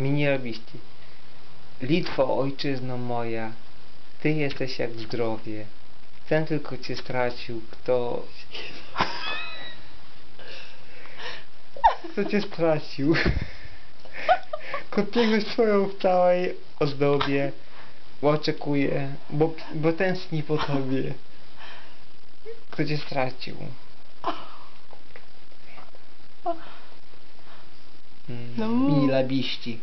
Mini-rabiści. Litwo, ojczyzno moja, Ty jesteś jak zdrowie. Ten tylko Cię stracił, kto... Kto Cię stracił? Kopiego swoją w całej ozdobie, bo oczekuje, bo, bo tęskni po Tobie. Kto Cię stracił? Mm. No. Hmm, Mini-labiści.